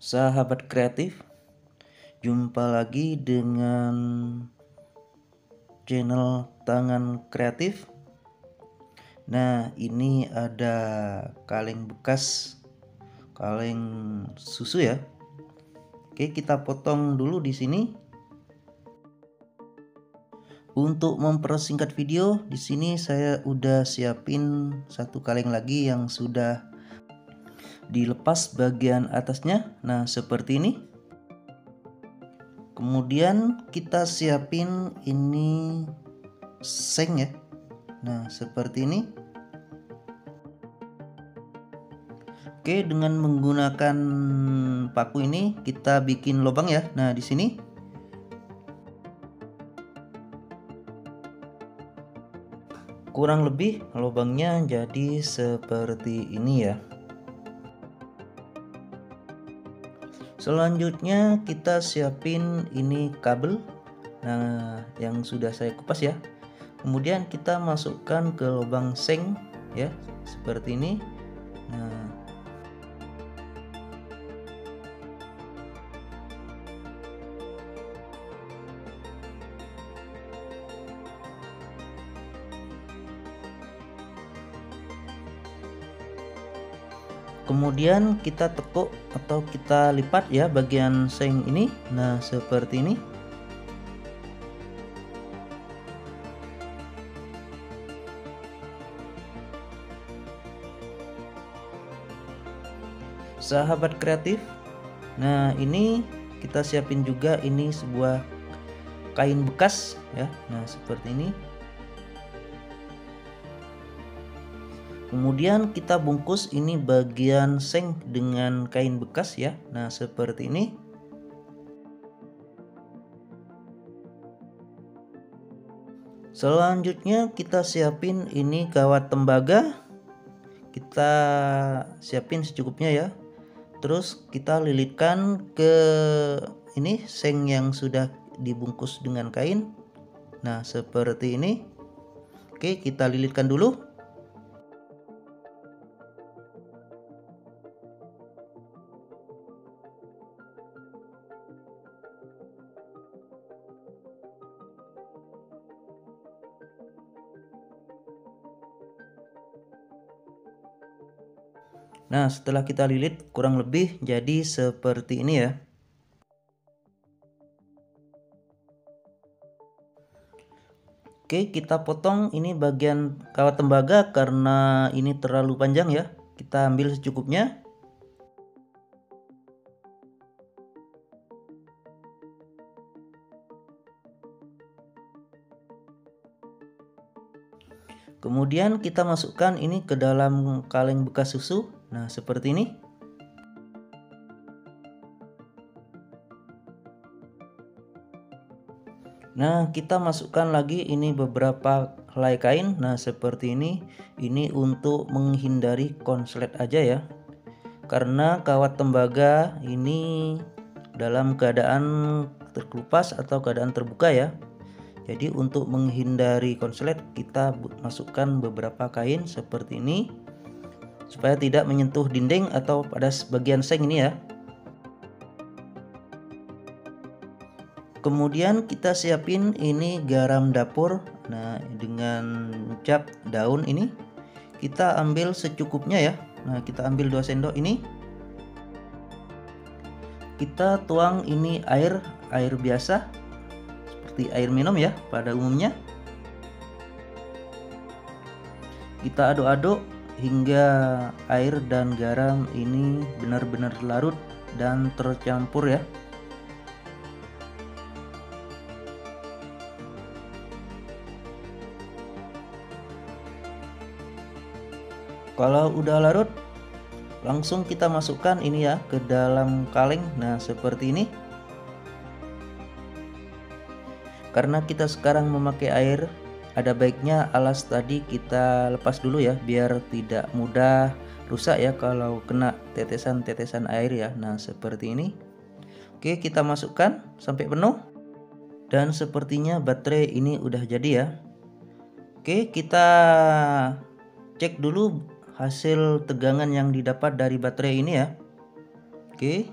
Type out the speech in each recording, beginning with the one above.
Sahabat kreatif, jumpa lagi dengan channel Tangan Kreatif. Nah, ini ada kaleng bekas, kaleng susu ya. Oke, kita potong dulu di sini. Untuk mempersingkat video, di sini saya udah siapin satu kaleng lagi yang sudah dilepas bagian atasnya. Nah seperti ini. Kemudian kita siapin ini seng ya. Nah seperti ini. Oke dengan menggunakan paku ini kita bikin lubang ya. Nah di sini. Kurang lebih lubangnya jadi seperti ini ya selanjutnya kita siapin ini kabel. Nah yang sudah saya kupas ya. Kemudian kita masukkan ke lubang seng ya seperti ini. Nah kemudian kita tekuk atau kita lipat ya bagian seng ini. Nah seperti ini. Sahabat kreatif nah ini kita siapin juga ini sebuah kain bekas ya. Nah seperti ini kemudian kita bungkus ini bagian seng dengan kain bekas ya. Nah seperti ini. Selanjutnya kita siapin ini kawat tembaga. Kita siapin secukupnya ya. Terus kita lilitkan ke ini seng yang sudah dibungkus dengan kain. Nah seperti ini. Oke kita lilitkan dulu Nah, setelah kita lilit kurang lebih jadi seperti ini ya. Oke, kita potong ini bagian kawat tembaga karena ini terlalu panjang ya. Kita ambil secukupnya. Kemudian kita masukkan ini ke dalam kaleng bekas susu Nah, seperti ini. Nah, kita masukkan lagi ini beberapa helai kain. Nah, seperti ini. Ini untuk menghindari konslet aja ya. Karena kawat tembaga ini dalam keadaan terkelupas atau keadaan terbuka ya. Jadi untuk menghindari konslet kita masukkan beberapa kain seperti ini supaya tidak menyentuh dinding atau pada bagian seng ini ya. Kemudian kita siapin ini garam dapur. Nah dengan cap daun ini kita ambil secukupnya ya. Nah kita ambil 2 sendok ini. Kita tuang ini air air biasa seperti air minum ya pada umumnya. Kita aduk-aduk hingga air dan garam ini benar-benar larut dan tercampur ya. Kalau udah larut langsung kita masukkan ini ya ke dalam kaleng. Nah seperti ini. Karena kita sekarang memakai air ada baiknya alas tadi kita lepas dulu ya biar tidak mudah rusak ya kalau kena tetesan-tetesan air ya. Nah seperti ini. Oke kita masukkan sampai penuh. Dan sepertinya baterai ini udah jadi ya. Oke kita cek dulu hasil tegangan yang didapat dari baterai ini ya. Oke.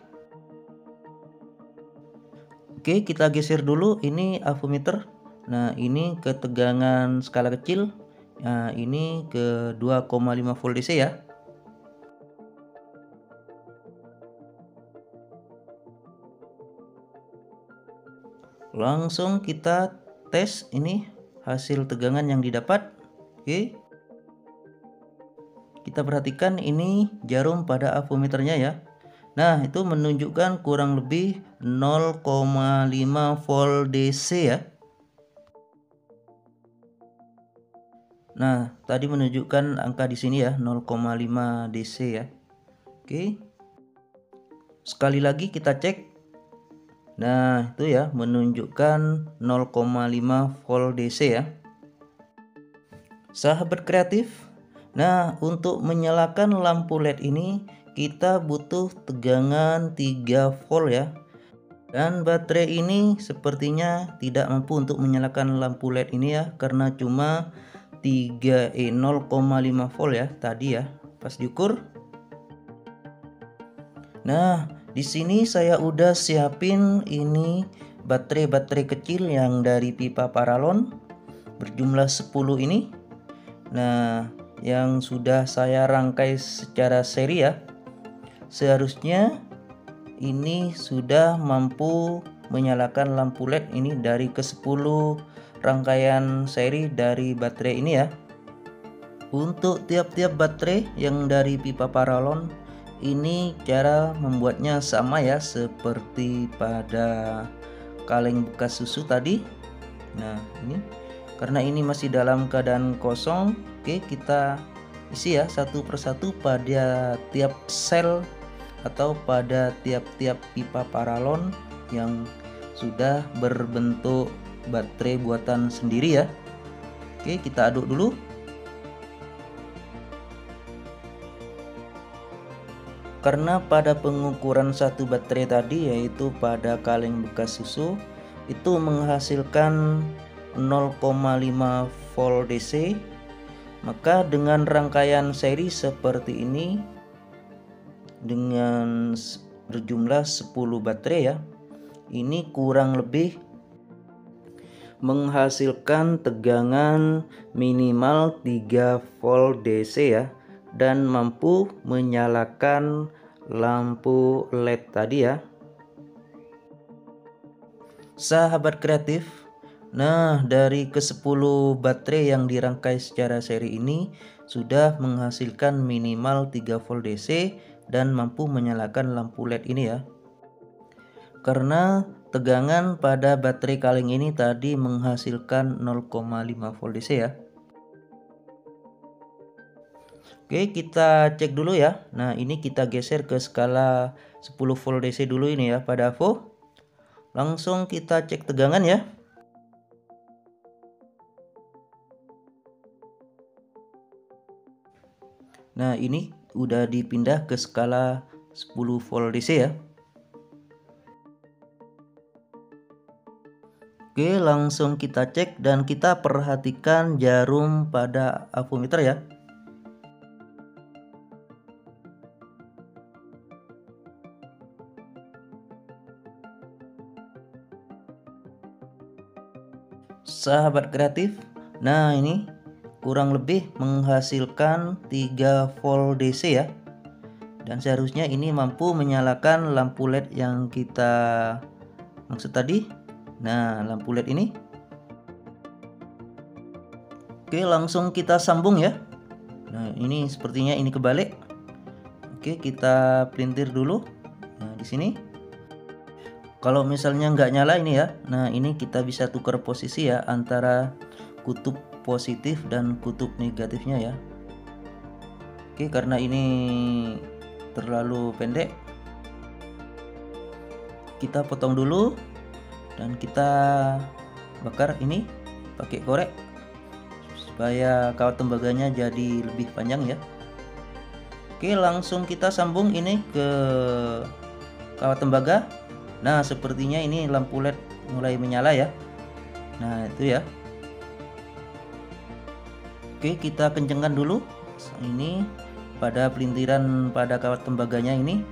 Oke kita geser dulu. Ini avometer Nah ini ketegangan skala kecil. Nah ini ke 2,5 volt DC ya. Langsung kita tes ini hasil tegangan yang didapat. Oke. Kita perhatikan ini jarum pada avometernya ya. Nah, itu menunjukkan kurang lebih 0,5 volt DC ya. Nah, tadi menunjukkan angka di sini ya, 0,5 DC ya. Oke. Sekali lagi kita cek. Nah, itu ya menunjukkan 0,5 volt DC ya. Sahabat kreatif, nah untuk menyalakan lampu LED ini kita butuh tegangan 3 volt ya dan baterai ini sepertinya tidak mampu untuk menyalakan lampu LED ini ya karena cuma 3 eh 0,5 volt ya tadi ya pas diukur. Nah di sini saya udah siapin ini baterai-baterai kecil yang dari pipa paralon berjumlah 10 ini. Nah yang sudah saya rangkai secara seri ya seharusnya ini sudah mampu menyalakan lampu LED ini dari ke 10 rangkaian seri dari baterai ini ya. Untuk tiap-tiap baterai yang dari pipa paralon ini cara membuatnya sama ya seperti pada kaleng bekas susu tadi. Nah ini. Karena ini masih dalam keadaan kosong oke kita isi ya satu persatu pada tiap sel atau pada tiap-tiap pipa paralon yang sudah berbentuk baterai buatan sendiri ya. Oke kita aduk dulu. Karena pada pengukuran satu baterai tadi yaitu pada kaleng bekas susu itu menghasilkan 0,5 volt DC maka dengan rangkaian seri seperti ini dengan berjumlah 10 baterai ya ini kurang lebih menghasilkan tegangan minimal 3 volt DC ya dan mampu menyalakan lampu LED tadi ya. Sahabat kreatif Nah dari ke 10 baterai yang dirangkai secara seri ini sudah menghasilkan minimal 3 volt DC dan mampu menyalakan lampu LED ini ya. Karena tegangan pada baterai kaleng ini tadi menghasilkan 0,5 volt DC ya. Oke kita cek dulu ya. Nah ini kita geser ke skala 10 volt DC dulu ini ya pada AVO Langsung kita cek tegangan ya. Nah ini udah dipindah ke skala 10 volt DC ya Oke langsung kita cek dan kita perhatikan jarum pada avometer ya. Sahabat kreatif Nah ini kurang lebih menghasilkan 3 volt DC ya. Dan seharusnya ini mampu menyalakan lampu LED yang kita maksud tadi nah lampu LED ini. Oke langsung kita sambung ya. Nah ini sepertinya ini kebalik. Oke kita pelintir dulu. Nah di sini. Kalau misalnya nggak nyala ini ya. Nah ini kita bisa tukar posisi ya antara kutub positif dan kutub negatifnya ya. Oke karena ini terlalu pendek kita potong dulu dan kita bakar ini pakai korek supaya kawat tembaganya jadi lebih panjang ya. Oke langsung kita sambung ini ke kawat tembaga. Nah sepertinya ini lampu led mulai menyala ya. Nah itu ya. Oke kita kencengkan dulu ini pada pelintiran pada kawat tembaganya ini.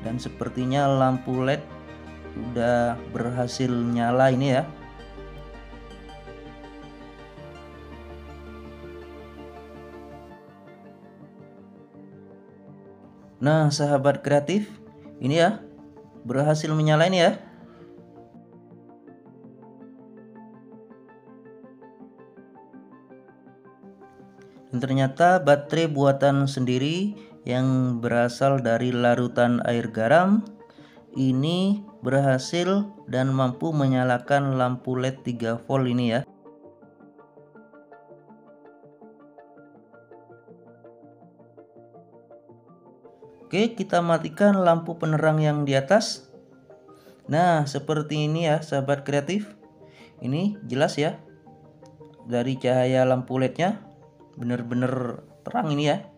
Dan sepertinya lampu LED udah berhasil nyala ini ya. Nah sahabat kreatif ini ya berhasil menyala ini ya. Dan ternyata baterai buatan sendiri yang berasal dari larutan air garam ini berhasil dan mampu menyalakan lampu LED 3 volt ini ya. Oke, kita matikan lampu penerang yang di atas. Nah, seperti ini ya, sahabat kreatif. Ini jelas ya. Dari cahaya lampu LED-nya benar-benar terang ini ya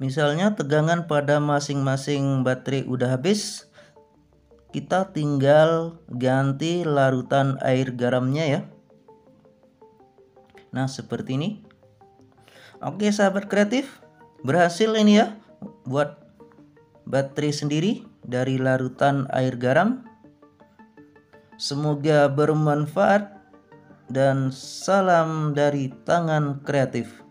misalnya tegangan pada masing-masing baterai udah habis kita tinggal ganti larutan air garamnya ya. Nah seperti ini. Oke sahabat kreatif berhasil ini ya buat baterai sendiri dari larutan air garam. Semoga bermanfaat dan salam dari tangan kreatif.